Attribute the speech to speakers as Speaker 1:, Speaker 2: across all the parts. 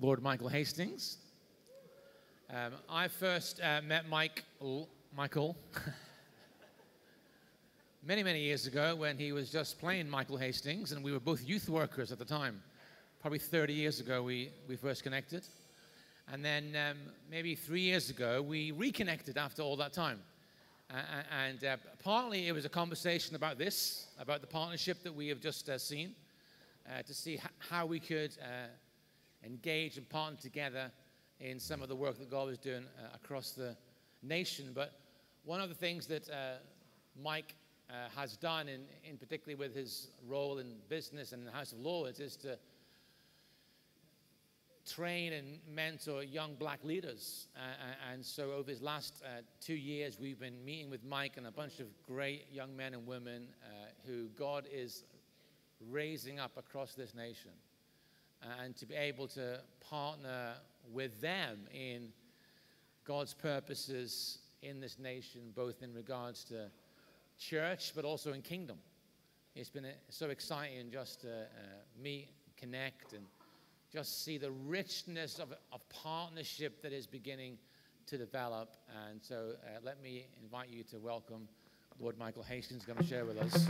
Speaker 1: Lord Michael Hastings. Um, I first uh, met Mike, Michael many, many years ago when he was just playing Michael Hastings, and we were both youth workers at the time. Probably 30 years ago, we, we first connected. And then um, maybe three years ago, we reconnected after all that time. Uh, and uh, partly it was a conversation about this, about the partnership that we have just uh, seen, uh, to see how we could uh, engage and partner together in some of the work that God was doing uh, across the nation. But one of the things that Mike has done, in, in particularly with his role in business and the House of Lords, is to train and mentor young black leaders. Uh, and so over his last uh, two years, we've been meeting with Mike and a bunch of great young men and women uh, who God is raising up across this nation. And to be able to partner with them in God's purposes in this nation, both in regards to church, but also in kingdom. It's been so exciting just to uh, meet, connect, and just see the richness of, of partnership that is beginning to develop. And so uh, let me invite you to welcome Lord Michael Hastings, going to share with us.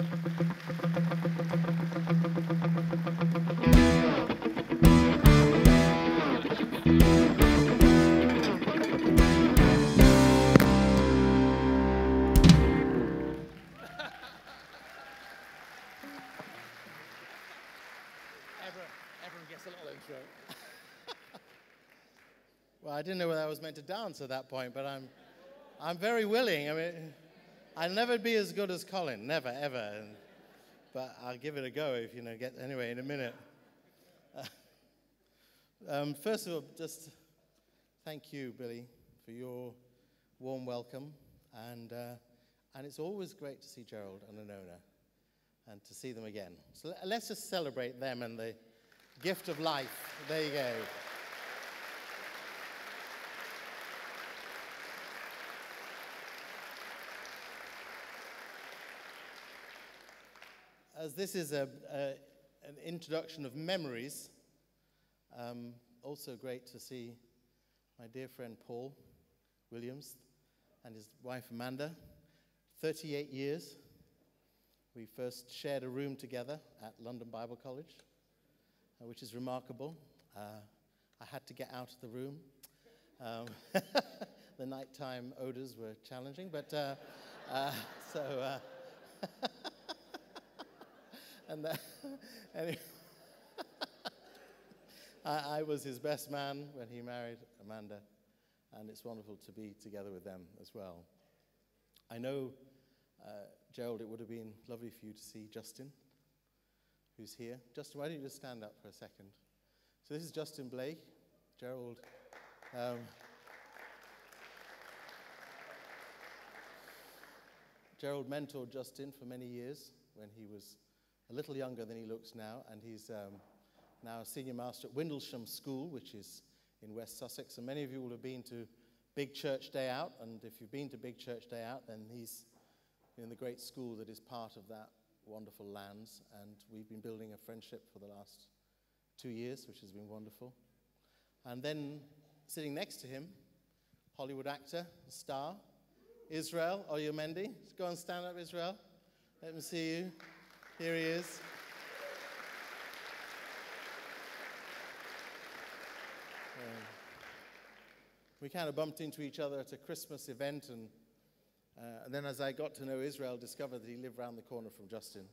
Speaker 2: Well, I didn't know whether I was meant to dance at that point, but I'm, I'm very willing. I mean, I'll never be as good as Colin, never, ever. And, but I'll give it a go if you know. Get anyway in a minute. Uh, um, first of all, just thank you, Billy, for your warm welcome, and uh, and it's always great to see Gerald and Anona, and to see them again. So let's just celebrate them and the gift of life. There you go. as this is a, a, an introduction of memories, um, also great to see my dear friend Paul Williams and his wife Amanda. 38 years. We first shared a room together at London Bible College, which is remarkable. Uh, I had to get out of the room. Um, the nighttime odors were challenging, but uh, uh so. Uh, and uh, anyway, I, I, was his best man when he married Amanda, and it's wonderful to be together with them as well. I know, uh, Gerald, it would have been lovely for you to see Justin, who's here. Justin, why don't you just stand up for a second? So this is Justin Blake. Gerald. Um, Gerald mentored Justin for many years when he was a little younger than he looks now, and he's um, now a senior master at Windlesham School, which is in West Sussex. And many of you will have been to Big Church Day Out, and if you've been to Big Church Day Out, then he's in the great school that is part of that wonderful lands. And we've been building a friendship for the last two years, which has been wonderful. And then sitting next to him, Hollywood actor, star, Israel Oyamendi. Go and stand up, Israel. Let me see you. Here he is. Um, we kind of bumped into each other at a Christmas event, and, uh, and then as I got to know Israel, discovered that he lived around the corner from Justin.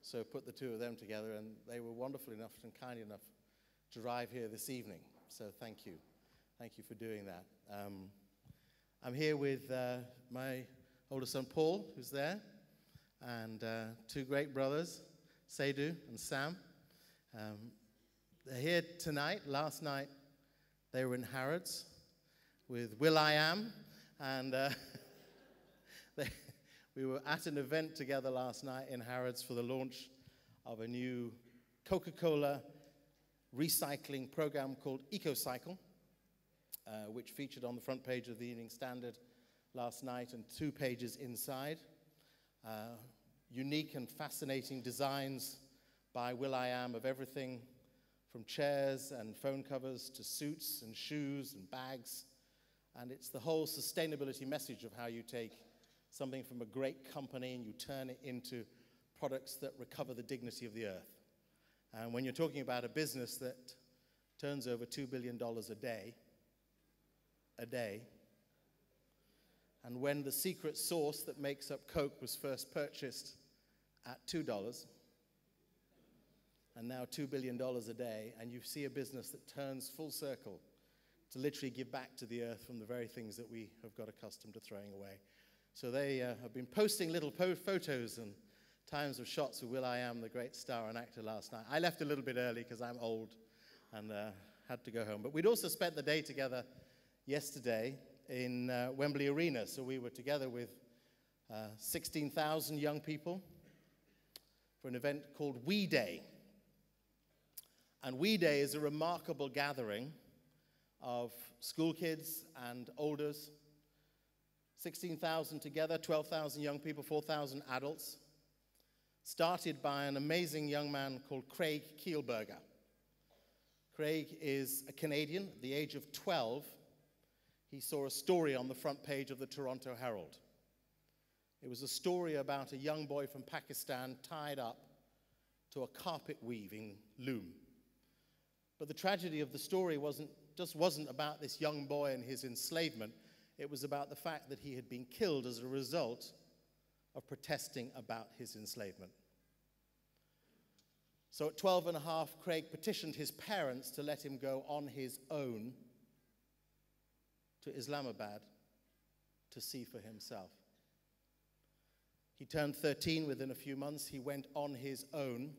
Speaker 2: So put the two of them together, and they were wonderful enough and kind enough to arrive here this evening. So thank you. Thank you for doing that. Um, I'm here with uh, my older son, Paul, who's there and uh, two great brothers, Seydu and Sam. Um, they're here tonight. Last night, they were in Harrods with will.i.am, and uh, we were at an event together last night in Harrods for the launch of a new Coca Cola recycling program called Ekocycle, uh, which featured on the front page of the Evening Standard last night and two pages inside. Uh, unique and fascinating designs by will.i.am of everything from chairs and phone covers to suits and shoes and bags. And it's the whole sustainability message of how you take something from a great company and you turn it into products that recover the dignity of the earth. And when you're talking about a business that turns over $2 billion a day, a day, and when the secret sauce that makes up Coke was first purchased at $2, and now $2 billion a day, and you see a business that turns full circle to literally give back to the earth from the very things that we have got accustomed to throwing away. So they uh, have been posting little po- photos and times of shots of will.i.am, the great star and actor, last night. I left a little bit early because I'm old and uh, had to go home. But we'd also spent the day together yesterday in uh, Wembley Arena. So we were together with uh, 16,000 young people for an event called We Day. And We Day is a remarkable gathering of school kids and olders. 16,000 together, 12,000 young people, 4,000 adults. Started by an amazing young man called Craig Kielburger. Craig is a Canadian. At the age of 12, he saw a story on the front page of the Toronto Herald. It was a story about a young boy from Pakistan tied up to a carpet weaving loom. But the tragedy of the story wasn't, just wasn't about this young boy and his enslavement. It was about the fact that he had been killed as a result of protesting about his enslavement. So at 12 and a half, Craig petitioned his parents to let him go on his own to Islamabad to see for himself. He turned 13 within a few months. He went on his own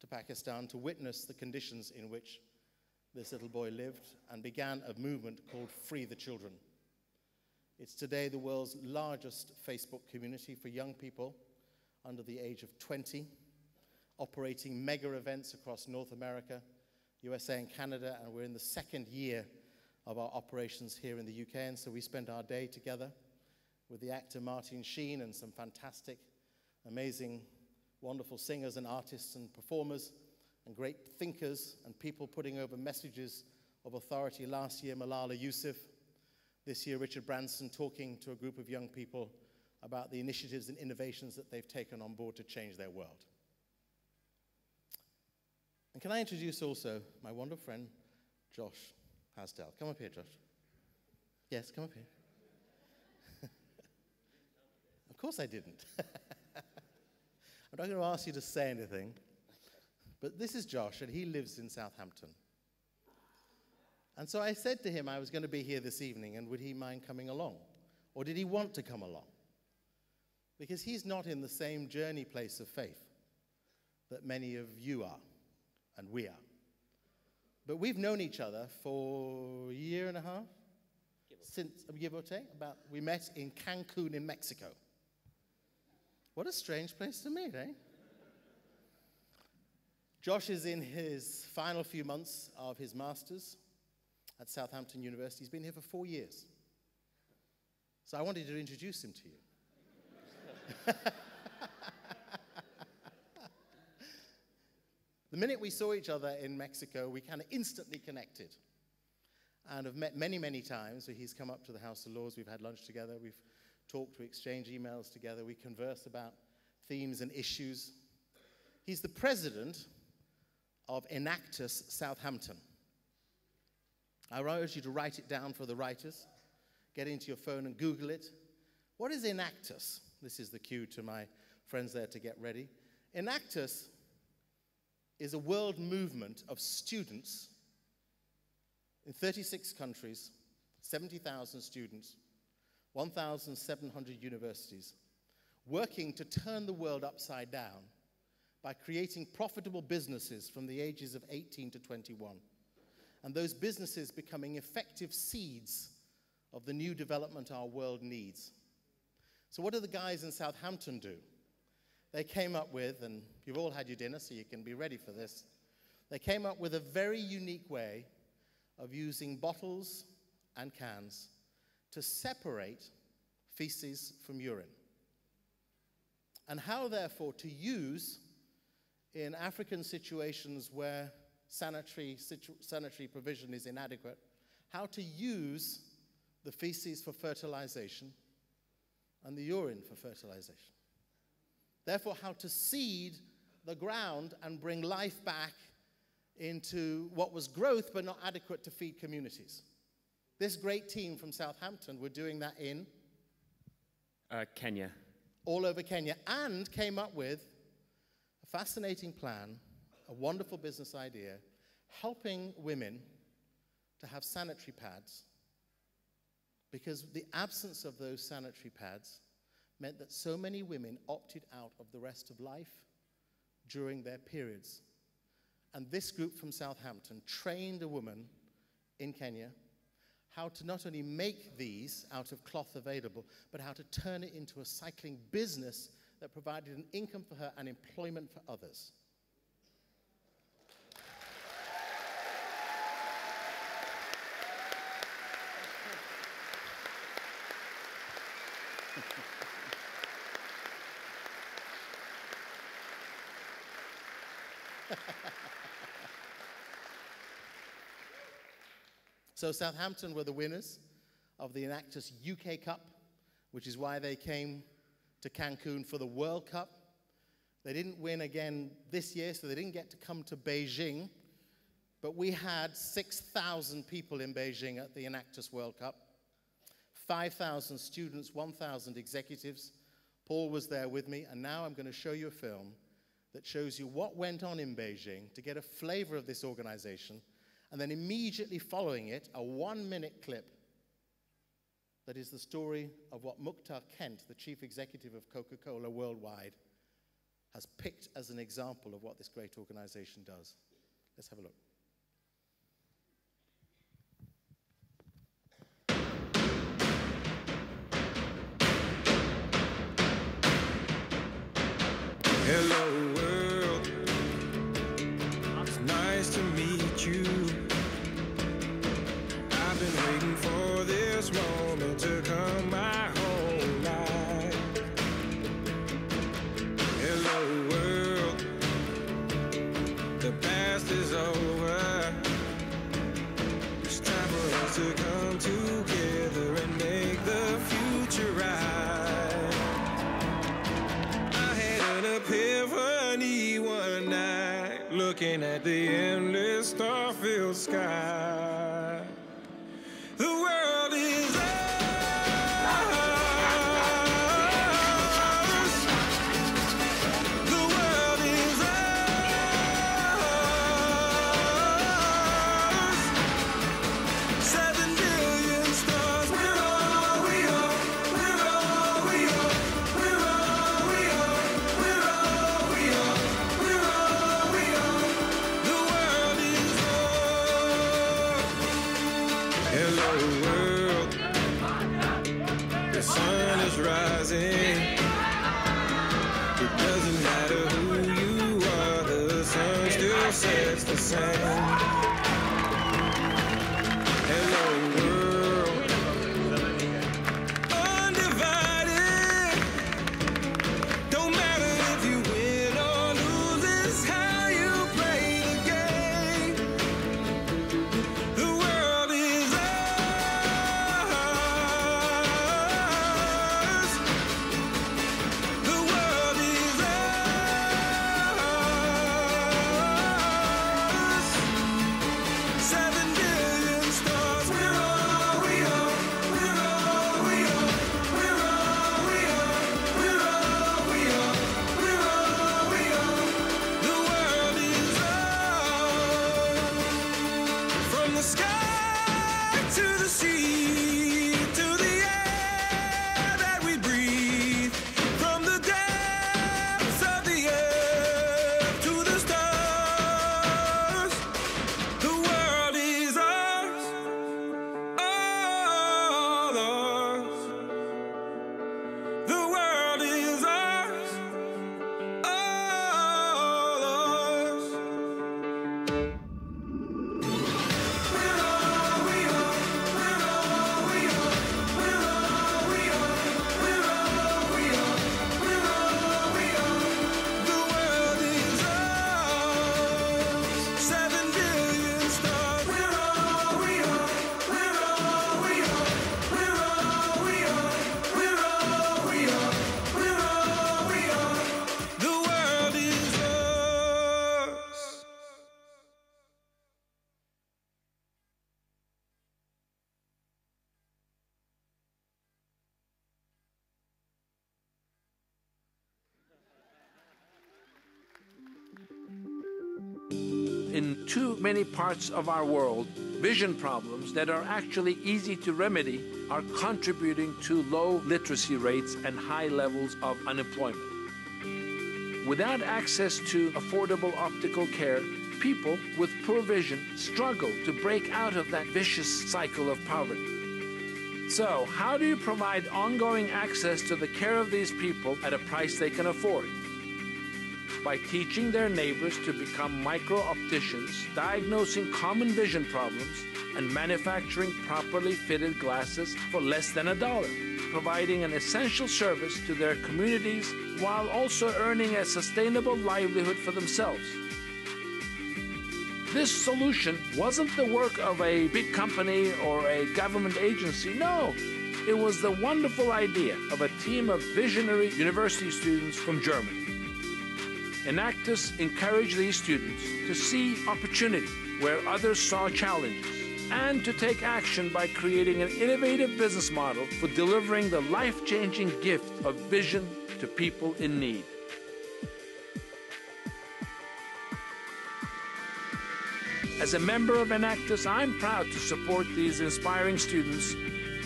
Speaker 2: to Pakistan to witness the conditions in which this little boy lived and began a movement called Free the Children. It's today the world's largest Facebook community for young people under the age of 20, operating mega events across North America, USA, and Canada, and we're in the second year of our operations here in the UK. And so we spent our day together with the actor Martin Sheen and some fantastic, amazing, wonderful singers and artists and performers and great thinkers and people putting over messages of authority. Last year, Malala Yousaf. This year, Richard Branson talking to a group of young people about the initiatives and innovations that they've taken on board to change their world. And can I introduce also my wonderful friend, Josh Hasdell. Come up here, Josh. Yes, come up here. of course I didn't. I'm not going to ask you to say anything, but this is Josh, and he lives in Southampton. And so I said to him I was going to be here this evening, and would he mind coming along? Or did he want to come along? Because he's not in the same journey place of faith that many of you are and we are. But we've known each other for a year and a half since, give or take, about we met in Cancun in Mexico. What a strange place to meet, eh? Josh is in his final few months of his master's at Southampton University. He's been here for four years. So I wanted to introduce him to you. the minute we saw each other in Mexico, we kind of instantly connected and have met many, many times. So he's come up to the House of Lords. We've had lunch together. We've talked. We exchange emails together. We converse about themes and issues. He's the president of Enactus Southampton. I urge you to write it down for the writers. Get into your phone and Google it. What is Enactus? This is the cue to my friends there to get ready. Enactus is a world movement of students in 36 countries, 70,000 students, 1,700 universities, working to turn the world upside down by creating profitable businesses from the ages of 18 to 21. And those businesses becoming effective seeds of the new development our world needs. So, what do the guys in Southampton do? They came up with, and you've all had your dinner, so you can be ready for this. They came up with a very unique way of using bottles and cans to separate feces from urine. And how, therefore, to use in African situations where sanitary, situ- sanitary provision is inadequate, how to use the feces for fertilization and the urine for fertilization. Therefore, how to seed the ground and bring life back into what was growth but not adequate to feed communities. This great team from Southampton were doing that in
Speaker 3: Uh, Kenya.
Speaker 2: all over Kenya and came up with fascinating plan, a wonderful business idea, helping women to have sanitary pads because the absence of those sanitary pads meant that so many women opted out of the rest of life during their periods. And this group from Southampton trained a woman in Kenya how to not only make these out of cloth available, but how to turn it into a cycling business that provided an income for her and employment for others. So Southampton were the winners of the Enactus UK Cup, which is why they came to Cancun for the World Cup. They didn't win again this year, so they didn't get to come to Beijing. But we had 6,000 people in Beijing at the Enactus World Cup 5,000 students, 1,000 executives. Paul was there with me, and now I'm going to show you a film that shows you what went on in Beijing to get a flavor of this organization and then immediately following it, a one minute clip that is the story of what Muhtar Kent, the chief executive of Coca Cola worldwide, has picked as an example of what this great organization does. Let's have a look.
Speaker 4: Hello at the endless star-filled sky.
Speaker 5: Too many parts of our world, vision problems that are actually easy to remedy are contributing to low literacy rates and high levels of unemployment. Without access to affordable optical care, people with poor vision struggle to break out of that vicious cycle of poverty. So, how do you provide ongoing access to the care of these people at a price they can afford? By teaching their neighbors to become micro opticians, diagnosing common vision problems, and manufacturing properly fitted glasses for less than a dollar, providing an essential service to their communities while also earning a sustainable livelihood for themselves. This solution wasn't the work of a big company or a government agency. No, it was the wonderful idea of a team of visionary university students from Germany. Enactus encouraged these students to see opportunity where others saw challenges and to take action by creating an innovative business model for delivering the life changing gift of vision to people in need. As a member of Enactus, I'm proud to support these inspiring students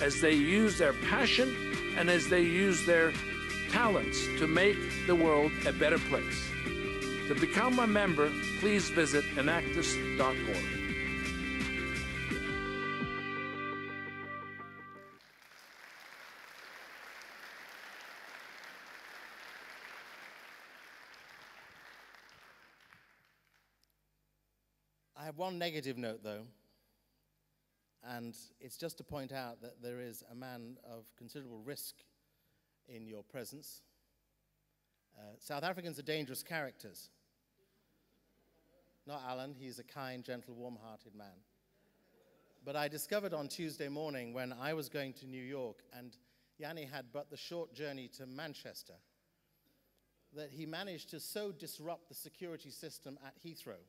Speaker 5: as they use their passion and as they use their talents to make the world a better place. To become a member, please visit enactus.org.
Speaker 2: I have one negative note, though, and it's just to point out that there is a man of considerable risk in your presence. Uh, South Africans are dangerous characters. Not Alan, he's a kind, gentle, warm hearted man. But I discovered on Tuesday morning when I was going to New York and Yanni had but the short journey to Manchester that he managed to so disrupt the security system at Heathrow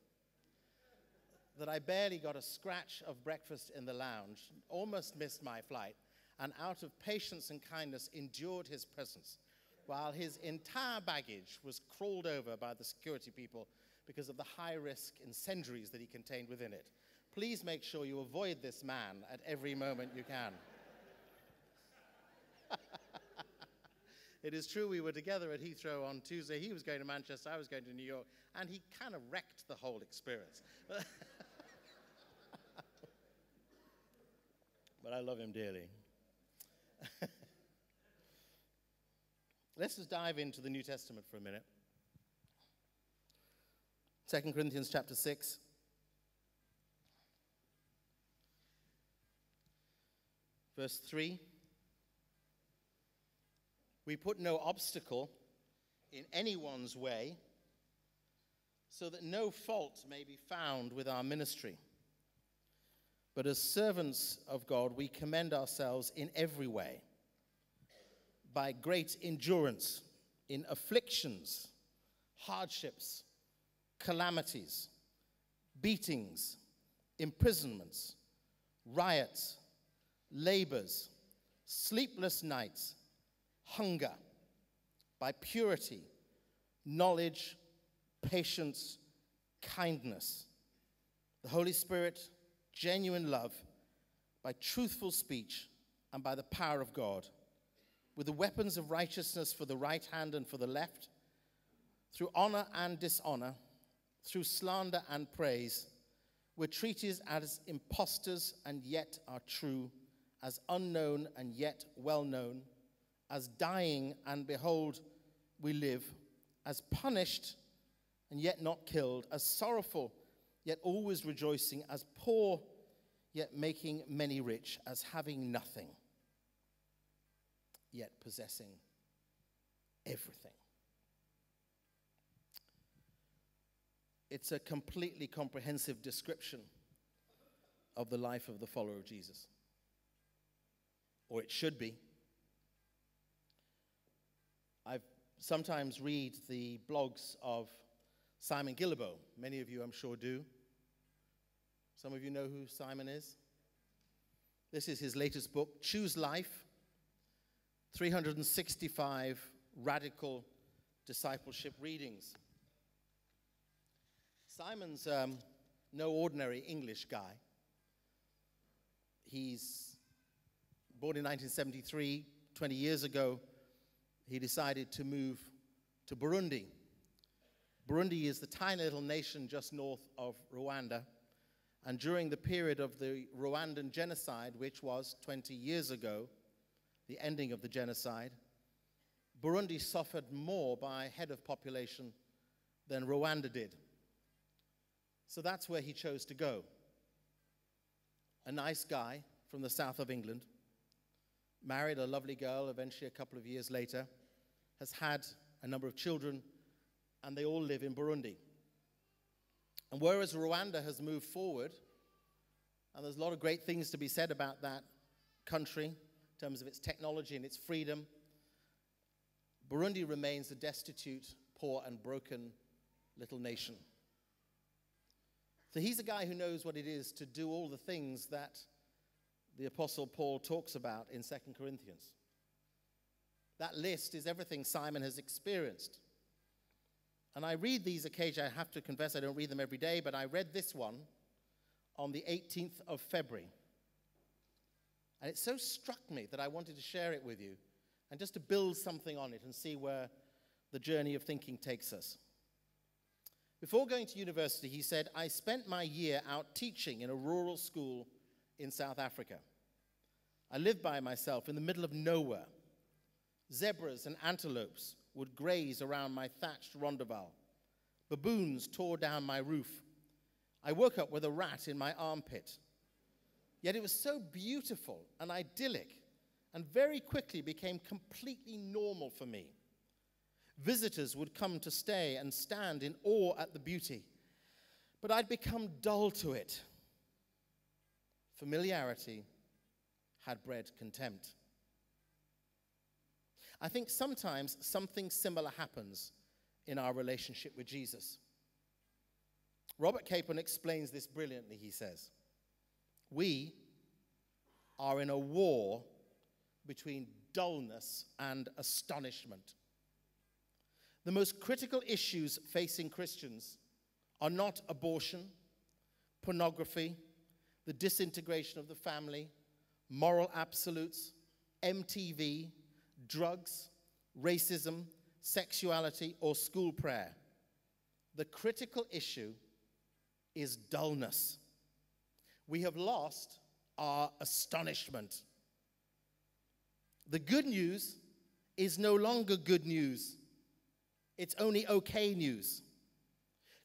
Speaker 2: that I barely got a scratch of breakfast in the lounge, almost missed my flight, and out of patience and kindness endured his presence while his entire baggage was crawled over by the security people because of the high risk incendiaries that he contained within it. Please make sure you avoid this man at every moment you can. it is true we were together at Heathrow on Tuesday. He was going to Manchester, I was going to New York, and he kind of wrecked the whole experience. but I love him dearly. Let's just dive into the New Testament for a minute. 2 Corinthians chapter 6. Verse 3. We put no obstacle in anyone's way so that no fault may be found with our ministry. But as servants of God, we commend ourselves in every way by great endurance in afflictions, hardships, calamities, beatings, imprisonments, riots, labors, sleepless nights, hunger, by purity, knowledge, patience, kindness, the Holy Spirit, genuine love, by truthful speech, and by the power of God, with the weapons of righteousness for the right hand and for the left, through honor and dishonor, through slander and praise, we're treated as impostors and yet are true, as unknown and yet well known, as dying and behold, we live, as punished and yet not killed, as sorrowful yet always rejoicing, as poor yet making many rich, as having nothing yet possessing everything. It's a completely comprehensive description of the life of the follower of Jesus. Or it should be. I sometimes read the blogs of Simon Guillebaud. Many of you, I'm sure, do. Some of you know who Simon is. This is his latest book, Choose Life 365 Radical Discipleship Readings. Simon's um, no ordinary English guy. He's born in 1973, 20 years ago. He decided to move to Burundi. Burundi is the tiny little nation just north of Rwanda. And during the period of the Rwandan genocide, which was 20 years ago, the ending of the genocide, Burundi suffered more by head of population than Rwanda did. So that's where he chose to go. A nice guy from the south of England, married a lovely girl eventually a couple of years later, has had a number of children, and they all live in Burundi. And whereas Rwanda has moved forward, and there's a lot of great things to be said about that country in terms of its technology and its freedom, Burundi remains a destitute, poor, and broken little nation. So he's a guy who knows what it is to do all the things that the Apostle Paul talks about in 2 Corinthians. That list is everything Simon has experienced. And I read these occasionally. I have to confess I don't read them every day, but I read this one on the 18th of February. And it so struck me that I wanted to share it with you and just to build something on it and see where the journey of thinking takes us. Before going to university, he said, I spent my year out teaching in a rural school in South Africa. I lived by myself in the middle of nowhere. Zebras and antelopes would graze around my thatched rondavel. Baboons tore down my roof. I woke up with a rat in my armpit. Yet it was so beautiful and idyllic and very quickly became completely normal for me. Visitors would come to stay and stand in awe at the beauty, but I'd become dull to it. Familiarity had bred contempt. I think sometimes something similar happens in our relationship with Jesus. Robert Capon explains this brilliantly, he says. We are in a war between dullness and astonishment. The most critical issues facing Christians are not abortion, pornography, the disintegration of the family, moral absolutes, MTV, drugs, racism, sexuality, or school prayer. The critical issue is dullness. We have lost our astonishment. The good news is no longer good news, it's only okay news.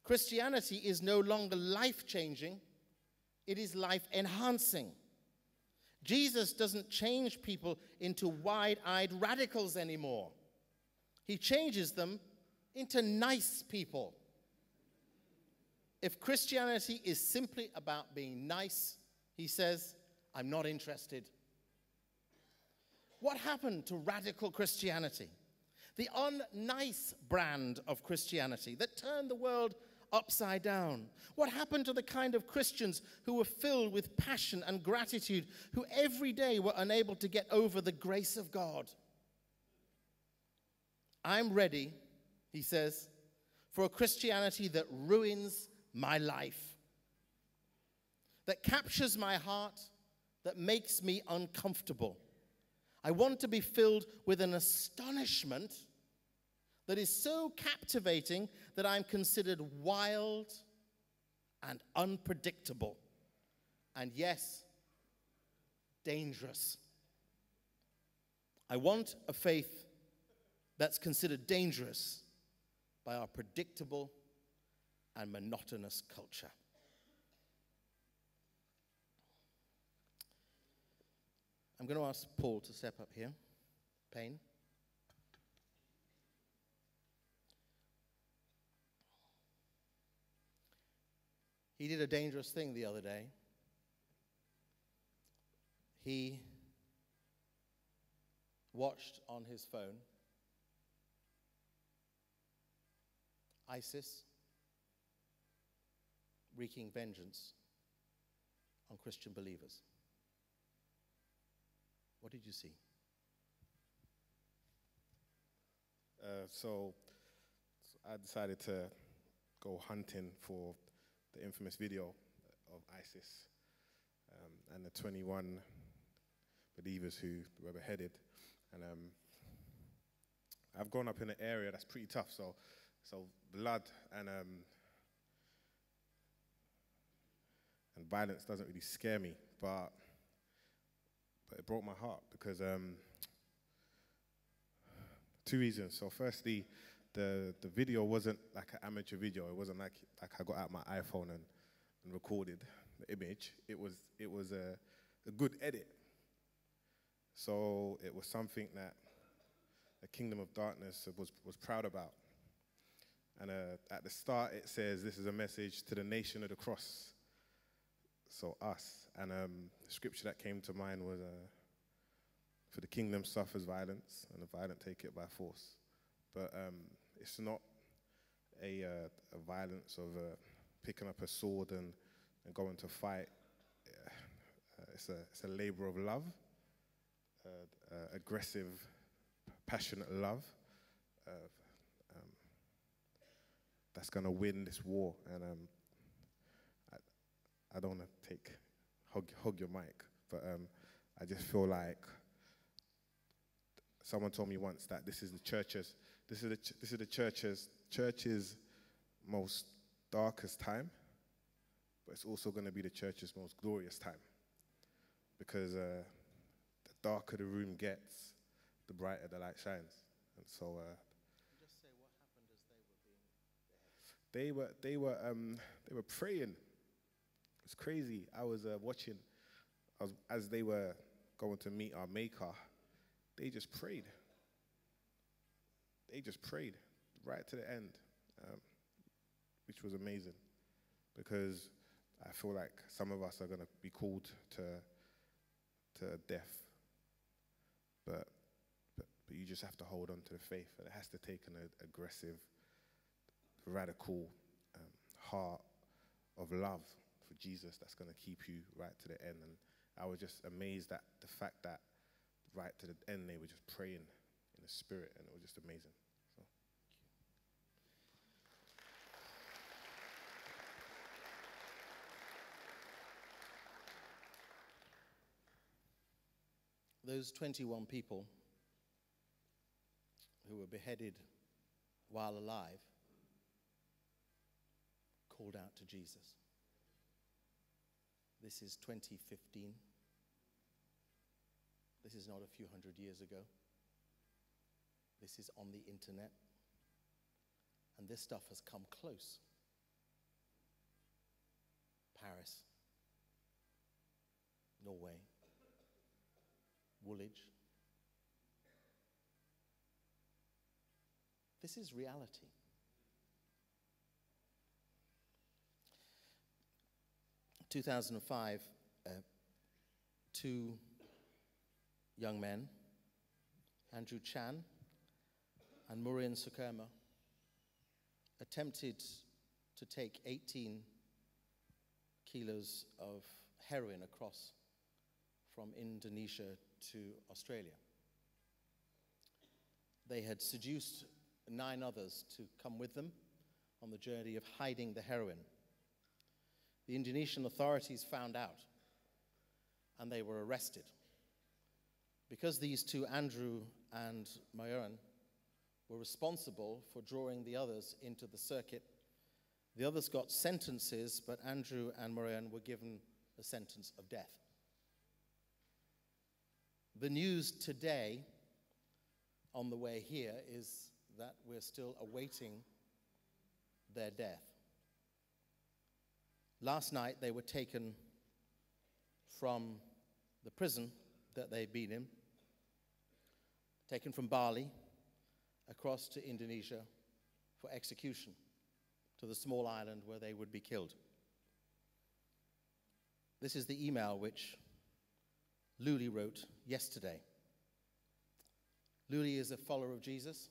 Speaker 2: Christianity is no longer life changing, it is life enhancing. Jesus doesn't change people into wide eyed radicals anymore. He changes them into nice people. If Christianity is simply about being nice, he says, I'm not interested. What happened to radical Christianity? The unnice brand of Christianity that turned the world upside down? What happened to the kind of Christians who were filled with passion and gratitude, who every day were unable to get over the grace of God? I'm ready, he says, for a Christianity that ruins my life, that captures my heart, that makes me uncomfortable. I want to be filled with an astonishment that is so captivating that I'm considered wild and unpredictable. And yes, dangerous. I want a faith that's considered dangerous by our predictable and monotonous culture. I'm going to ask Paul to step up here. Payne. He did a dangerous thing the other day. He watched on his phone ISIS wreaking vengeance on Christian believers. What did you see?
Speaker 6: Uh, so, so I decided to go hunting for the infamous video of ISIS um, and the 21 believers who were beheaded. And um, I've grown up in an area that's pretty tough, so so blood and um, and violence doesn't really scare me, but but it broke my heart because um, two reasons. So firstly, the the video wasn't like an amateur video. It wasn't like like I got out my iPhone and, and recorded the image. It was it was a, a good edit. So it was something that the kingdom of darkness was was proud about. And uh, at the start, it says, This is a message to the nation of the cross. So, us. And um, the scripture that came to mind was, uh, For the kingdom suffers violence, and the violent take it by force. But um, it's not a, uh, a violence of uh, picking up a sword and, and going to fight. Uh, it's, a, it's a labor of love, uh, uh, aggressive, passionate love. Uh, um, that's going to win this war. And um, I don't want to take hug, hug your mic, but um, I just feel like someone told me once that this is the church's this is the ch- this is the church's church's most darkest time, but it's also going to be the church's most glorious time because uh, the darker the room gets, the brighter the light shines. And so. Uh, they were they were um, they were praying. It's crazy. I was uh, watching I was, as they were going to meet our maker. They just prayed. They just prayed right to the end, um, which was amazing, because I feel like some of us are going to be called to to death, but, but but you just have to hold on to the faith, and it has to take an a- aggressive radical um, heart of love for Jesus that's going to keep you right to the end. And I was just amazed at the fact that right to the end they were just praying in the spirit, and it was just amazing.
Speaker 2: Those 21 people who were beheaded while alive called out to Jesus. This is 2015. This is not a few hundred years ago. This is on the internet. And this stuff has come close. Paris, Norway, Woolwich. This is reality. Two thousand and five, uh, two young men, Andrew Chan and Myuran Sukumaran, attempted to take 18 kilos of heroin across from Indonesia to Australia. They had seduced nine others to come with them on the journey of hiding the heroin. The Indonesian authorities found out and they were arrested. Because these two, Andrew and Myuran, were responsible for drawing the others into the circuit, the others got sentences, but Andrew and Myuran were given a sentence of death. The news today on the way here is that we're still awaiting their death. Last night they were taken from the prison that they'd been in, taken from Bali across to Indonesia for execution to the small island where they would be killed. This is the email which Luli wrote yesterday. Luli is a follower of Jesus.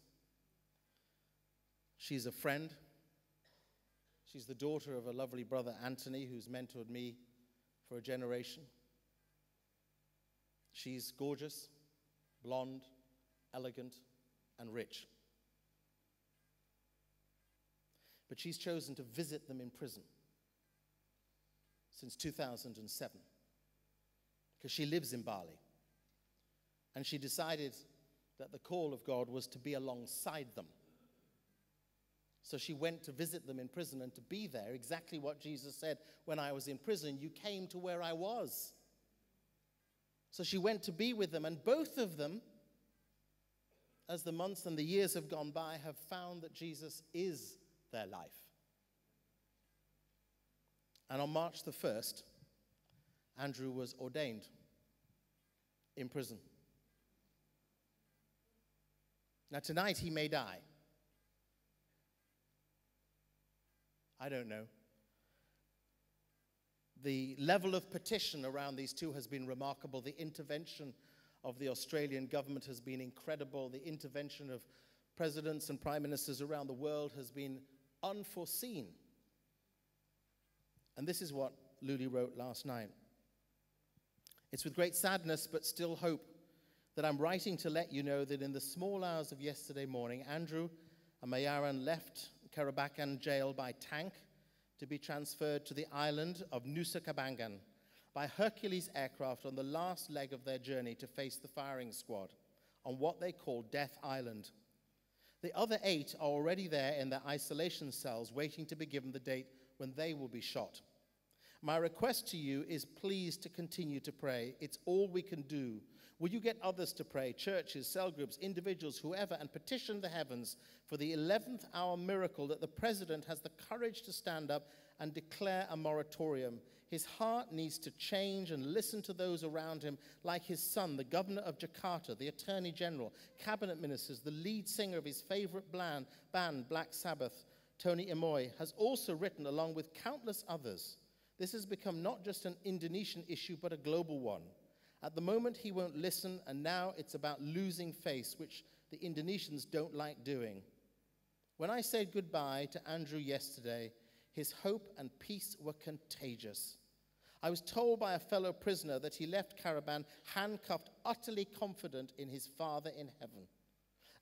Speaker 2: She's a friend. She's the daughter of a lovely brother, Anthony, who's mentored me for a generation. She's gorgeous, blonde, elegant, and rich. But she's chosen to visit them in prison since 2007 because she lives in Bali. And she decided that the call of God was to be alongside them. So she went to visit them in prison and to be there, exactly what Jesus said when I was in prison. You came to where I was. So she went to be with them, and both of them, as the months and the years have gone by, have found that Jesus is their life. And on March the 1st, Andrew was ordained in prison. Now, tonight he may die. I don't know. The level of petition around these two has been remarkable. The intervention of the Australian government has been incredible. The intervention of presidents and prime ministers around the world has been unforeseen. And this is what Luli wrote last night. It's with great sadness, but still hope, that I'm writing to let you know that in the small hours of yesterday morning, Andrew and Myuran left Kerobokan jail by tank to be transferred to the island of Nusa Kambangan by Hercules aircraft on the last leg of their journey to face the firing squad on what they call Death Island. The other eight are already there in their isolation cells, waiting to be given the date when they will be shot. My request to you is please to continue to pray. It's all we can do. Will you get others to pray, churches, cell groups, individuals, whoever, and petition the heavens for the 11th hour miracle that the president has the courage to stand up and declare a moratorium? His heart needs to change and listen to those around him, like his son, the governor of Jakarta, the attorney general, cabinet ministers, the lead singer of his favorite band, Black Sabbath, Tony Iommi, has also written, along with countless others. This has become not just an Indonesian issue, but a global one. At the moment, he won't listen, and now it's about losing face, which the Indonesians don't like doing. When I said goodbye to Andrew yesterday, his hope and peace were contagious. I was told by a fellow prisoner that he left Caravan handcuffed, utterly confident in his Father in heaven.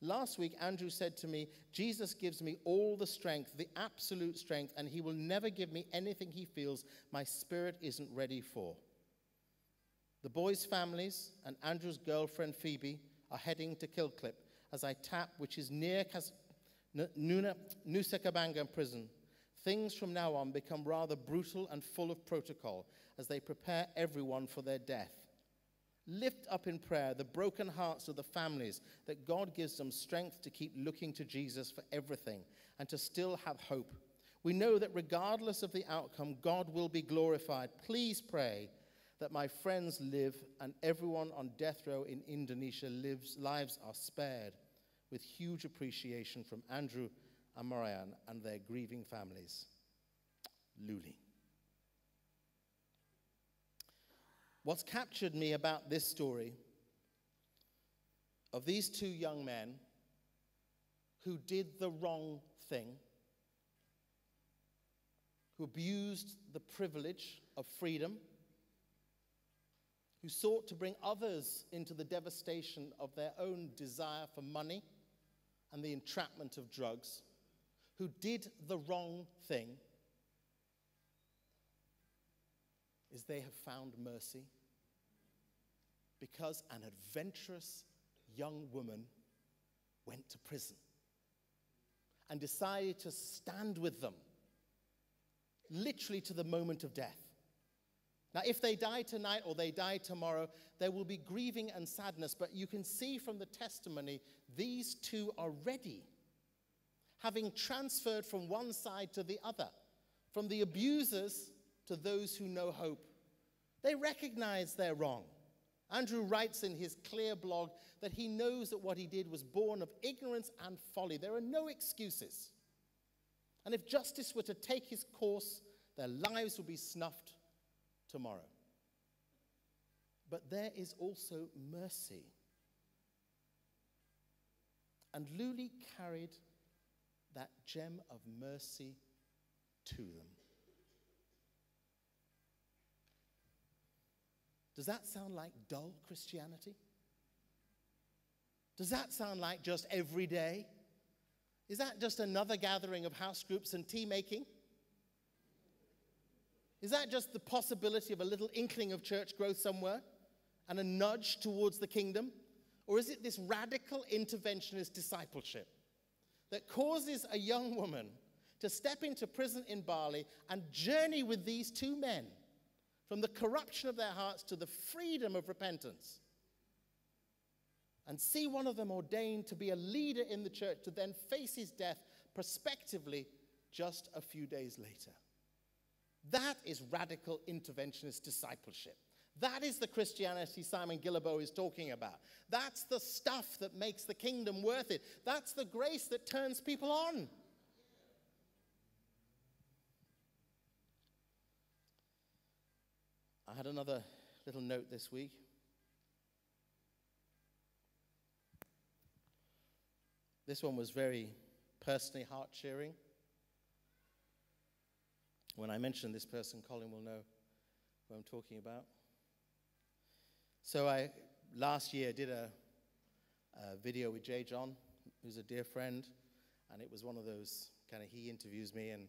Speaker 2: Last week, Andrew said to me, Jesus gives me all the strength, the absolute strength, and he will never give me anything he feels my spirit isn't ready for. The boys' families and Andrew's girlfriend Phoebe are heading to Cilacap as I tap, which is near N- Nuna- prison. Things from now on become rather brutal and full of protocol as they prepare everyone for their death. Lift up in prayer the broken hearts of the families that God gives them strength to keep looking to Jesus for everything and to still have hope. We know that regardless of the outcome, God will be glorified. Please pray that my friends live and everyone on death row in Indonesia lives, lives are spared with huge appreciation from Andrew and Myuran and their grieving families. Luli. What's captured me about this story of these two young men who did the wrong thing, who abused the privilege of freedom, who sought to bring others into the devastation of their own desire for money and the entrapment of drugs, who did the wrong thing, is they have found mercy because an adventurous young woman went to prison and decided to stand with them, literally to the moment of death. Now, if they die tonight or they die tomorrow, there will be grieving and sadness, but you can see from the testimony these two are ready, having transferred from one side to the other, from the abusers to those who know hope. They recognize they're wrong. Andrew writes in his clear blog that he knows that what he did was born of ignorance and folly. There are no excuses. And if justice were to take his course, their lives would be snuffed tomorrow. But there is also mercy. And Luli carried that gem of mercy to them. Does that sound like dull Christianity? Does that sound like just every day? Is that just another gathering of house groups and tea making? Is that just the possibility of a little inkling of church growth somewhere and a nudge towards the kingdom? Or is it this radical interventionist discipleship that causes a young woman to step into prison in Bali and journey with these two men from the corruption of their hearts to the freedom of repentance? And see one of them ordained to be a leader in the church to then face his death prospectively just a few days later. That is radical interventionist discipleship. That is the Christianity Simon Guillebaud is talking about. That's the stuff that makes the kingdom worth it. That's the grace that turns people on. I had another little note this week. This one was very personally heart cheering. When I mention this person, Colin will know who I'm talking about. So I last year did a, a video with J. John, who's a dear friend, and it was one of those kind of he interviews me and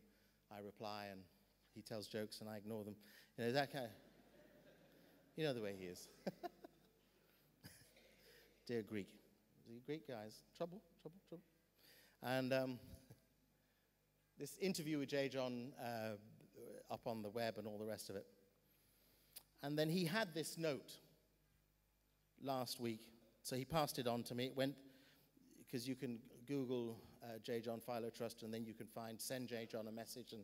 Speaker 2: I reply and he tells jokes and I ignore them. You know that kind of, you know the way he is. dear Greek, Greek guys? Trouble, trouble, trouble. And um, this interview with J. John uh, up on the web and all the rest of it. And then he had this note last week. So he passed it on to me. It went, because you can Google uh, J. John Philo Trust and then you can find send J. John a message. And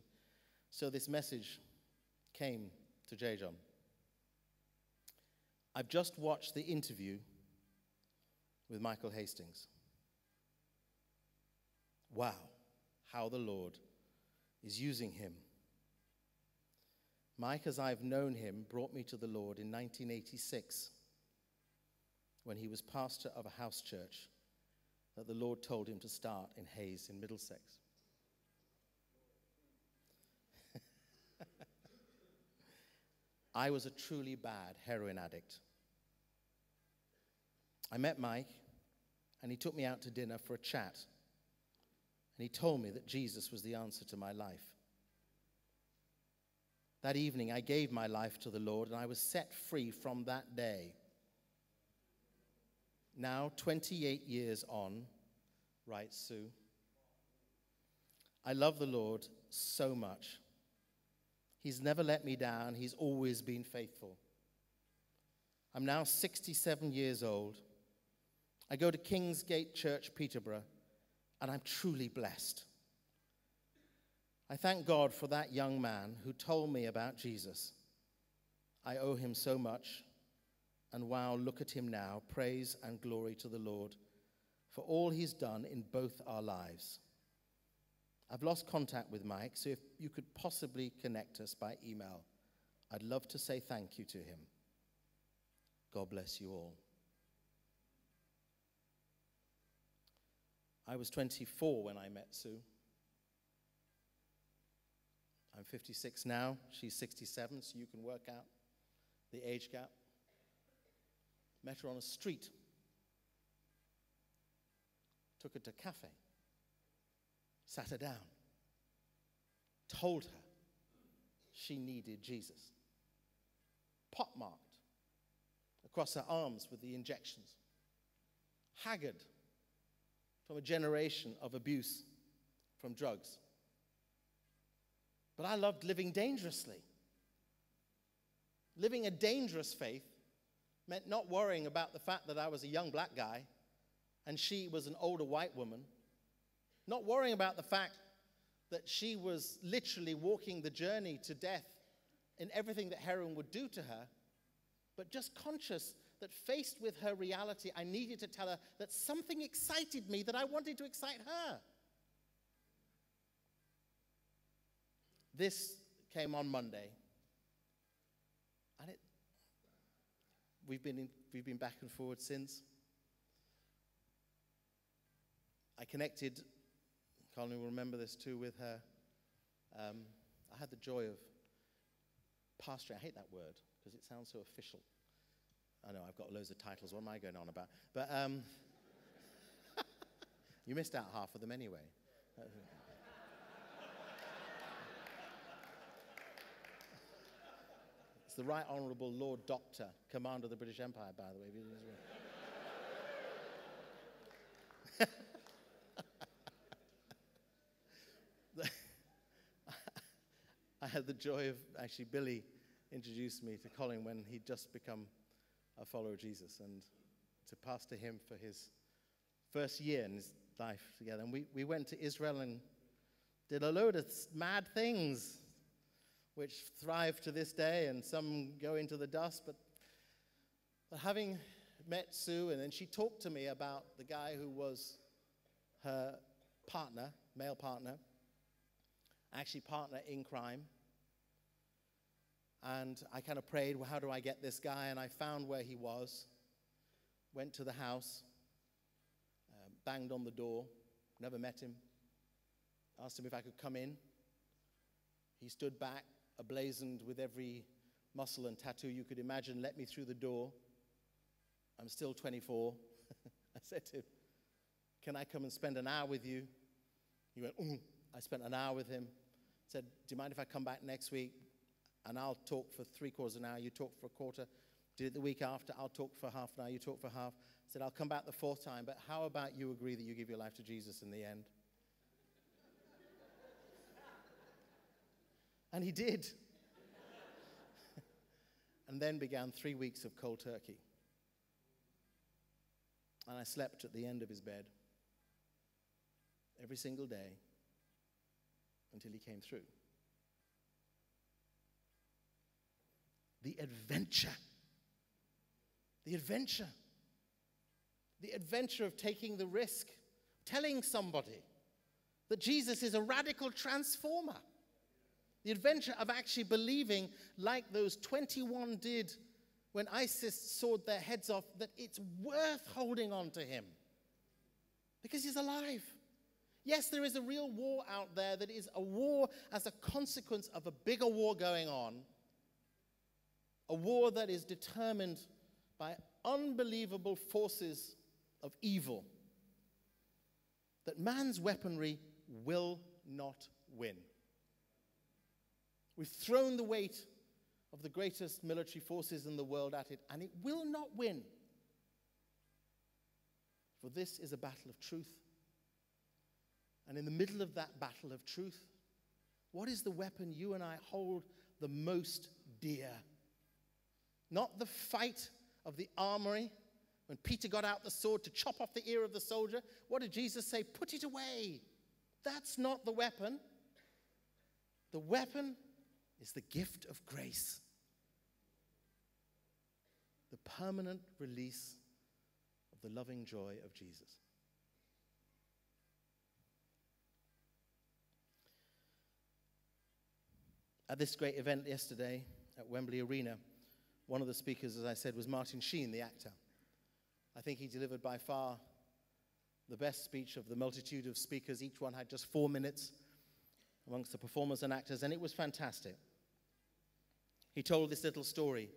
Speaker 2: so this message came to J. John. I've just watched the interview with Michael Hastings. Wow, how the Lord is using him. Mike, as I've known him, brought me to the Lord in 1986 when he was pastor of a house church that the Lord told him to start in Hayes in Middlesex. I was a truly bad heroin addict. I met Mike, and he took me out to dinner for a chat. And he told me that Jesus was the answer to my life. That evening, I gave my life to the Lord, and I was set free from that day. Now, 28 years on, writes Sue, I love the Lord so much. He's never let me down, He's always been faithful. I'm now 67 years old. I go to Kingsgate Church, Peterborough, and I'm truly blessed. I thank God for that young man who told me about Jesus. I owe him so much. And wow, look at him now. Praise and glory to the Lord for all he's done in both our lives. I've lost contact with Mike, so if you could possibly connect us by email, I'd love to say thank you to him. God bless you all. I was 24 when I met Sue. I'm 56 now. She's 67, so you can work out the age gap. Met her on a street. Took her to a cafe. Sat her down. Told her she needed Jesus. Pot marked across her arms with the injections. Haggard from a generation of abuse from drugs. But I loved living dangerously. Living a dangerous faith meant not worrying about the fact that I was a young black guy and she was an older white woman, not worrying about the fact that she was literally walking the journey to death in everything that heroin would do to her, but just conscious that faced with her reality, I needed to tell her that something excited me that I wanted to excite her. This came on Monday. And it, we've, been in, we've been back and forward since. I connected, Colin will remember this too, with her. Um, I had the joy of pastoring. I hate that word because it sounds so official. I know I've got loads of titles. What am I going on about? But um, you missed out half of them anyway. It's the Right Honourable Lord Doctor, Commander of the British Empire, by the way. I had the joy of actually Billy introduced me to Colin when he'd just become a follower of Jesus and to pastor him for his first year in his life together. And we, we went to Israel and did a load of mad things which thrive to this day and some go into the dust. But, but having met Sue, and then she talked to me about the guy who was her partner, male partner, actually partner in crime. And I kind of prayed, well, how do I get this guy? And I found where he was, went to the house, uh, banged on the door, never met him, asked him if I could come in. He stood back, ablazoned with every muscle and tattoo you could imagine, let me through the door. I'm still 24. I said to him, Can I come and spend an hour with you? He went, "Mm." I spent an hour with him. Said, Do you mind if I come back next week? And I'll talk for three quarters of an hour, you talk for a quarter. Did it the week after, I'll talk for half an hour, you talk for half. Said, I'll come back the fourth time, but how about you agree that you give your life to Jesus in the end? And he did. and then began three weeks of cold turkey. And I slept at the end of his bed every single day until he came through. The adventure. The adventure. The adventure of taking the risk, telling somebody that Jesus is a radical transformer. The adventure of actually believing, like those 21 did when ISIS sawed their heads off, that it's worth holding on to him because he's alive. Yes, there is a real war out there that is a war as a consequence of a bigger war going on, a war that is determined by unbelievable forces of evil, that man's weaponry will not win. We've thrown the weight of the greatest military forces in the world at it, and it will not win. For this is a battle of truth. And in the middle of that battle of truth, what is the weapon you and I hold the most dear? Not the fight of the armory. When Peter got out the sword to chop off the ear of the soldier, what did Jesus say? Put it away. That's not the weapon. The weapon is the gift of grace, the permanent release of the loving joy of Jesus. At this great event yesterday at Wembley Arena, one of the speakers, as I said, was Martin Sheen, the actor. I think he delivered by far the best speech of the multitude of speakers. Each one had just four minutes amongst the performers and actors, and it was fantastic. He told this little story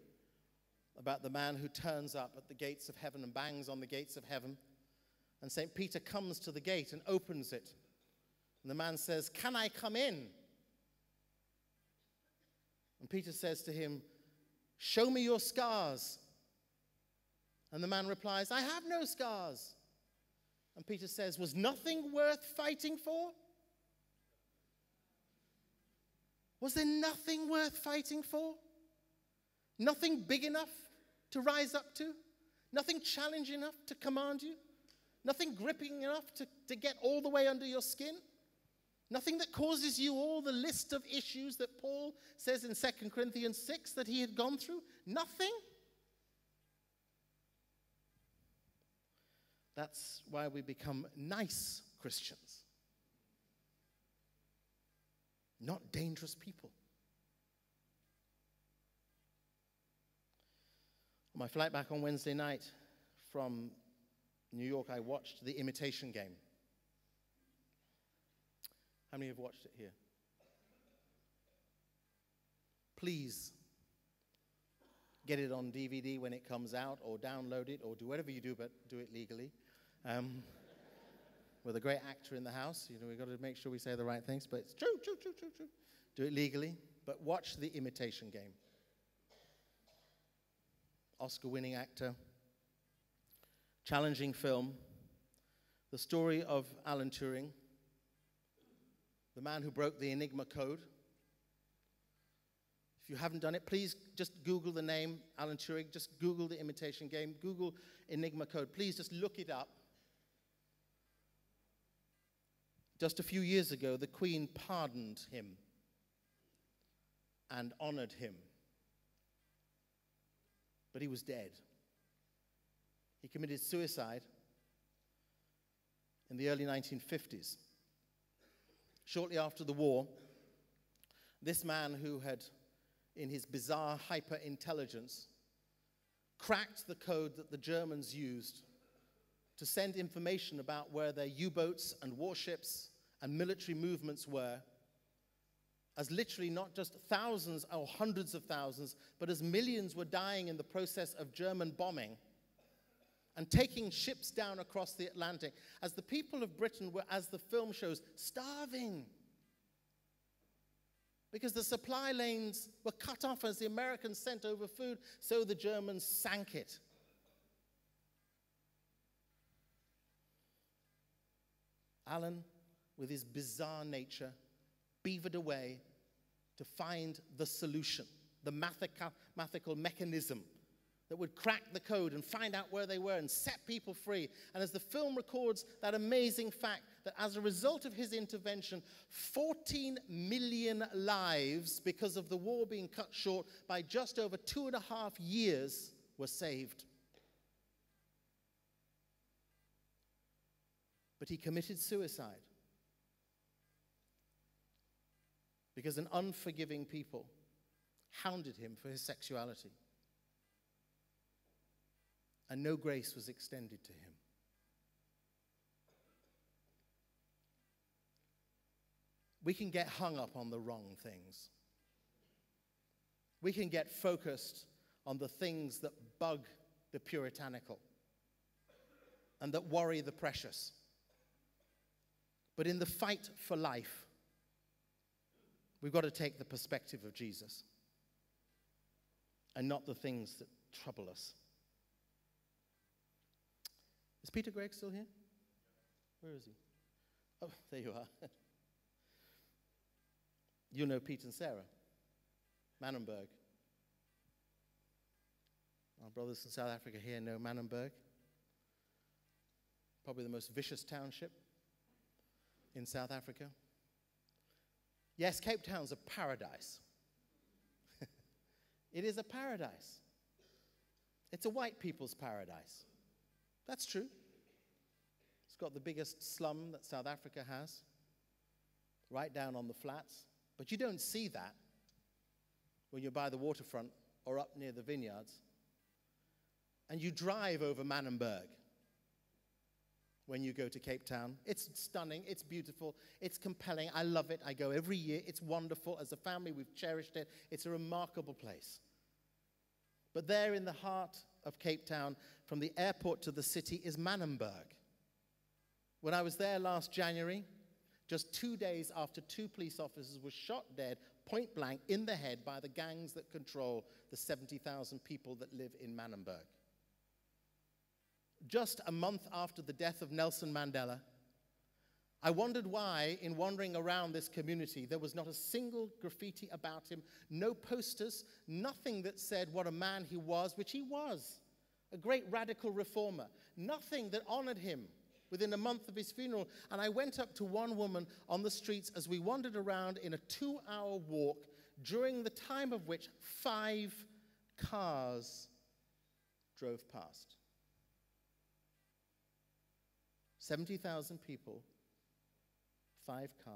Speaker 2: about the man who turns up at the gates of heaven and bangs on the gates of heaven. And St. Peter comes to the gate and opens it. And the man says, Can I come in? And Peter says to him, Show me your scars. And the man replies, I have no scars. And Peter says, Was nothing worth fighting for? Was there nothing worth fighting for? Nothing big enough to rise up to? Nothing challenging enough to command you? Nothing gripping enough to, to get all the way under your skin? Nothing that causes you all the list of issues that Paul says in 2 Corinthians 6 that he had gone through? Nothing? That's why we become nice Christians, not dangerous people. On my flight back on Wednesday night from New York, I watched The Imitation Game. How many have watched it here? Please get it on DVD when it comes out, or download it, or do whatever you do, but do it legally. Um, with a great actor in the house, you know, we've got to make sure we say the right things, but it's true, true, true, true, true. Do it legally, but watch The Imitation Game. Oscar winning actor, challenging film, the story of Alan Turing, the man who broke the Enigma code. If you haven't done it, please just Google the name Alan Turing, just Google the imitation game, Google Enigma code. Please just look it up. Just a few years ago, the Queen pardoned him and honored him. But he was dead. He committed suicide in the early 1950s. Shortly after the war, this man who had, in his bizarre hyper intelligence, cracked the code that the Germans used to send information about where their U boats and warships and military movements were, as literally not just thousands or hundreds of thousands, but as millions were dying in the process of German bombing and taking ships down across the Atlantic, as the people of Britain were, as the film shows, starving. Because the supply lanes were cut off as the Americans sent over food, so the Germans sank it. Alan, with his bizarre nature, beavered away to find the solution, the mathematical mechanism that would crack the code and find out where they were and set people free. And as the film records that amazing fact that as a result of his intervention, 14 million lives, because of the war being cut short by just over two and a half years, were saved. But he committed suicide because an unforgiving people hounded him for his sexuality and no grace was extended to him. We can get hung up on the wrong things. We can get focused on the things that bug the puritanical and that worry the precious. But in the fight for life, we've got to take the perspective of Jesus and not the things that trouble us. Is Peter Gregg still here? Where is he? Oh, there you are. you know Pete and Sarah, Manenberg. Our brothers in South Africa here know Manenberg, Probably the most vicious township in South Africa. Yes, Cape Town's a paradise. it is a paradise. It's a white people's paradise. That's true. It's got the biggest slum that South Africa has, right down on the flats. But you don't see that when you're by the waterfront or up near the vineyards. And you drive over Manenberg when you go to Cape Town. It's stunning, it's beautiful, it's compelling. I love it. I go every year. It's wonderful. As a family, we've cherished it. It's a remarkable place. But there in the heart of Cape Town, from the airport to the city, is Manenberg. When I was there last January, just two days after two police officers were shot dead point blank in the head by the gangs that control the 70,000 people that live in Manenberg. Just a month after the death of Nelson Mandela, I wondered why, in wandering around this community, there was not a single graffiti about him, no posters, nothing that said what a man he was, which he was a great radical reformer, nothing that honored him within a month of his funeral. And I went up to one woman on the streets as we wandered around in a two hour walk, during the time of which five cars drove past. 70,000 people five cars.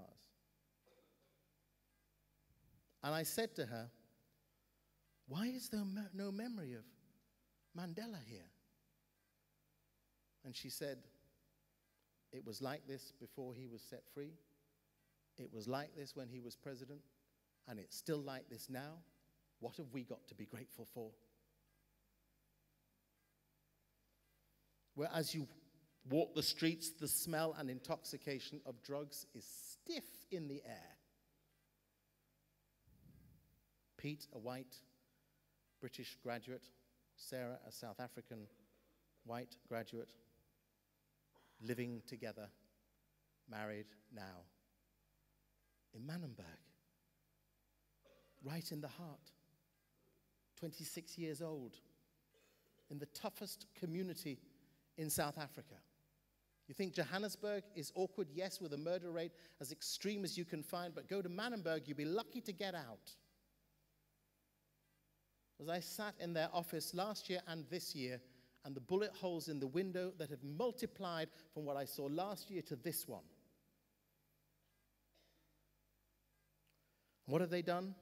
Speaker 2: And I said to her, Why is there no memory of Mandela here? And she said, It was like this before he was set free. It was like this when he was president. And it's still like this now. What have we got to be grateful for? Where as you walk the streets, the smell and intoxication of drugs is stiff in the air. Pete, a white British graduate, Sarah, a South African white graduate, living together, married now. In Manenberg, right in the heart, 26 years old, in the toughest community in South Africa. You think Johannesburg is awkward? Yes, with a murder rate as extreme as you can find, but go to Manenberg, you'll be lucky to get out. As I sat in their office last year and this year, and the bullet holes in the window that have multiplied from what I saw last year to this one. What have they done?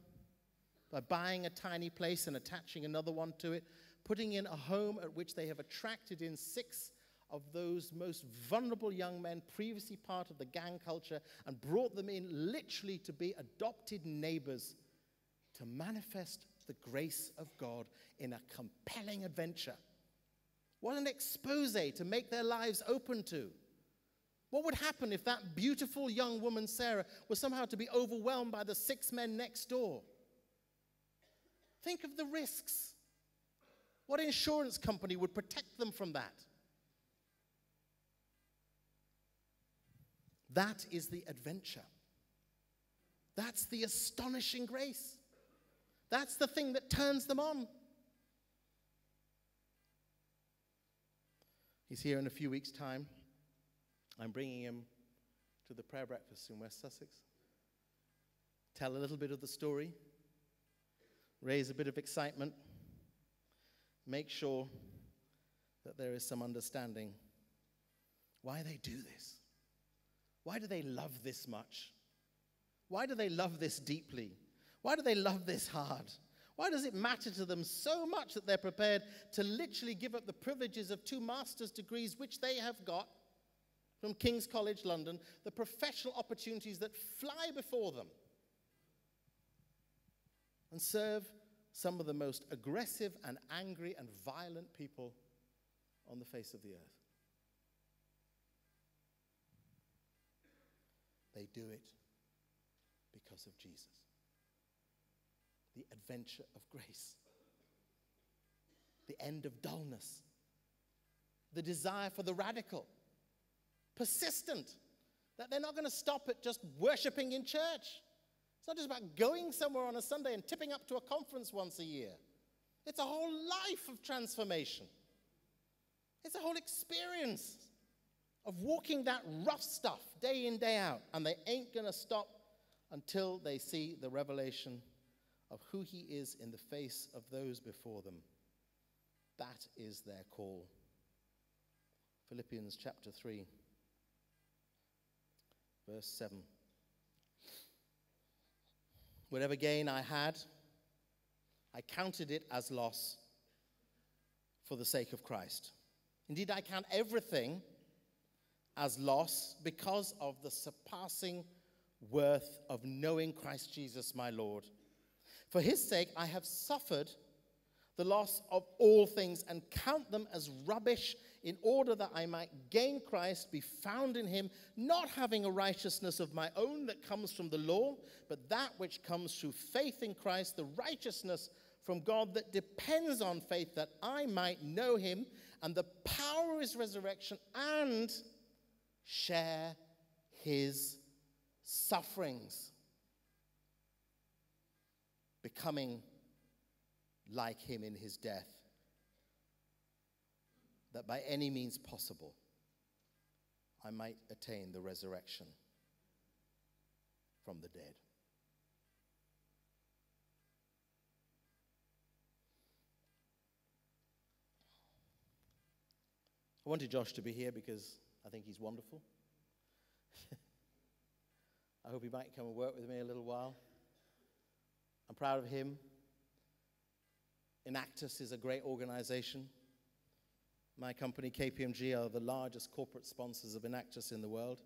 Speaker 2: By buying a tiny place and attaching another one to it, putting in a home at which they have attracted in six of those most vulnerable young men, previously part of the gang culture, and brought them in literally to be adopted neighbors to manifest the grace of God in a compelling adventure. What an expose to make their lives open to. What would happen if that beautiful young woman, Sarah, was somehow to be overwhelmed by the six men next door? Think of the risks. What insurance company would protect them from that? That is the adventure. That's the astonishing grace. That's the thing that turns them on. He's here in a few weeks' time. I'm bringing him to the prayer breakfast in West Sussex. Tell a little bit of the story, raise a bit of excitement, make sure that there is some understanding why they do this. Why do they love this much? Why do they love this deeply? Why do they love this hard? Why does it matter to them so much that they're prepared to literally give up the privileges of two master's degrees, which they have got from King's College London, the professional opportunities that fly before them, and serve some of the most aggressive and angry and violent people on the face of the earth? They do it because of Jesus the adventure of grace, the end of dullness, the desire for the radical, persistent, that they're not going to stop at just worshiping in church. It's not just about going somewhere on a Sunday and tipping up to a conference once a year. It's a whole life of transformation. It's a whole experience of walking that rough stuff day in, day out. And they ain't going to stop until they see the revelation of who he is in the face of those before them. That is their call. Philippians chapter 3, verse 7. Whatever gain I had, I counted it as loss for the sake of Christ. Indeed, I count everything as loss because of the surpassing worth of knowing Christ Jesus my Lord. For his sake, I have suffered the loss of all things and count them as rubbish in order that I might gain Christ, be found in him, not having a righteousness of my own that comes from the law, but that which comes through faith in Christ, the righteousness from God that depends on faith, that I might know him and the power of his resurrection and share his sufferings becoming like him in his death, that by any means possible I might attain the resurrection from the dead. I wanted Josh to be here because I think he's wonderful. I hope he might come and work with me a little while. I'm proud of him. Enactus is a great organization. My company, KPMG, are the largest corporate sponsors of Enactus in the world.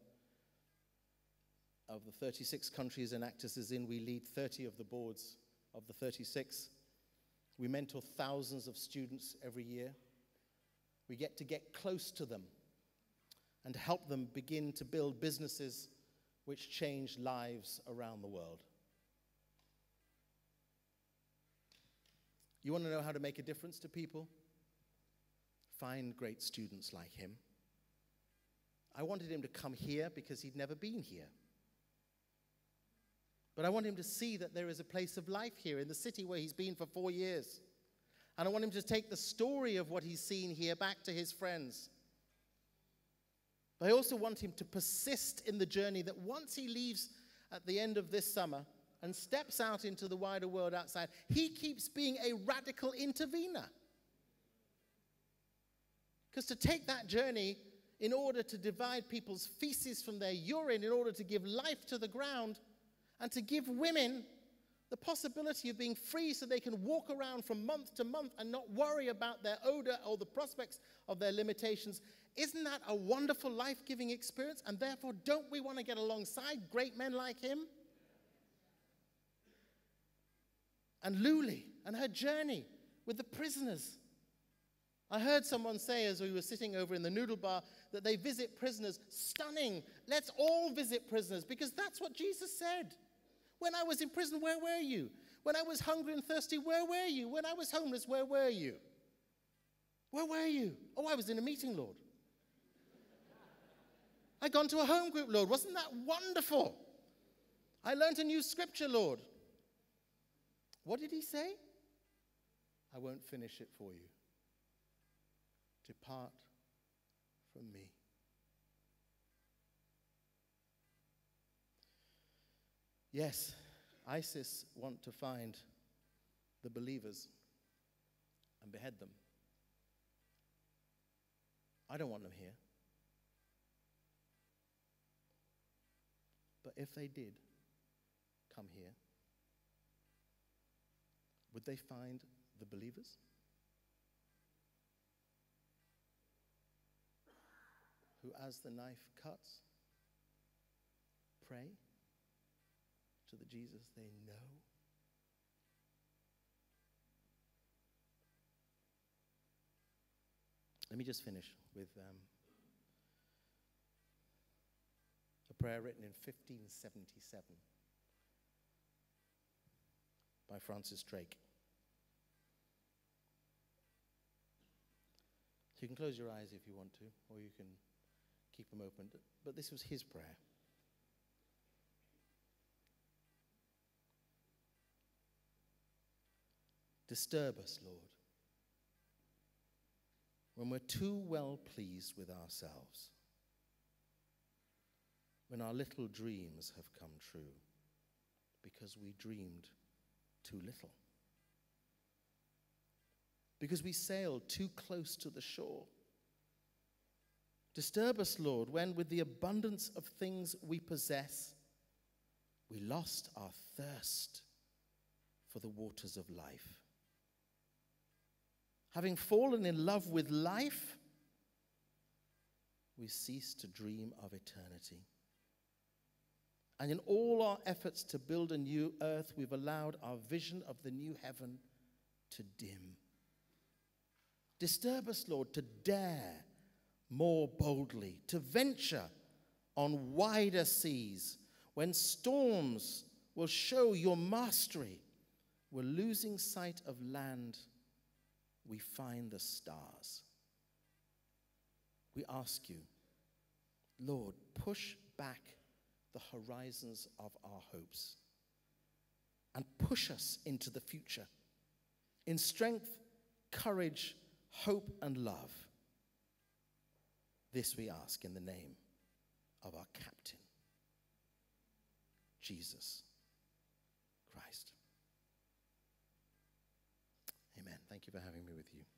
Speaker 2: Of the 36 countries Enactus is in, we lead 30 of the boards of the 36. We mentor thousands of students every year. We get to get close to them and help them begin to build businesses which change lives around the world. You want to know how to make a difference to people? Find great students like him. I wanted him to come here because he'd never been here. But I want him to see that there is a place of life here in the city where he's been for four years. And I want him to take the story of what he's seen here back to his friends. But I also want him to persist in the journey that once he leaves at the end of this summer and steps out into the wider world outside, he keeps being a radical intervener. Because to take that journey in order to divide people's feces from their urine, in order to give life to the ground, and to give women the possibility of being free so they can walk around from month to month and not worry about their odor or the prospects of their limitations. Isn't that a wonderful life giving experience? And therefore, don't we want to get alongside great men like him? And Luli and her journey with the prisoners. I heard someone say as we were sitting over in the noodle bar that they visit prisoners. Stunning. Let's all visit prisoners because that's what Jesus said. When I was in prison, where were you? When I was hungry and thirsty, where were you? When I was homeless, where were you? Where were you? Oh, I was in a meeting, Lord. I'd gone to a home group, Lord. Wasn't that wonderful? I learned a new scripture, Lord. What did he say? I won't finish it for you. Depart from me. Yes, ISIS want to find the believers and behead them. I don't want them here. But if they did come here, would they find the believers? Who, as the knife cuts, pray to the Jesus they know? Let me just finish with um, a prayer written in 1577 by Francis Drake. You can close your eyes if you want to, or you can keep them open. But this was his prayer. Disturb us, Lord, when we're too well pleased with ourselves, when our little dreams have come true because we dreamed too little, because we sailed too close to the shore. Disturb us, Lord, when with the abundance of things we possess, we lost our thirst for the waters of life. Having fallen in love with life, we cease to dream of eternity. And in all our efforts to build a new earth, we've allowed our vision of the new heaven to dim. Disturb us, Lord, to dare more boldly, to venture on wider seas when storms will show your mastery. We're losing sight of land we find the stars. We ask you, Lord, push back the horizons of our hopes and push us into the future in strength, courage, hope, and love. This we ask in the name of our captain, Jesus Christ. Amen. Thank you for having me with you.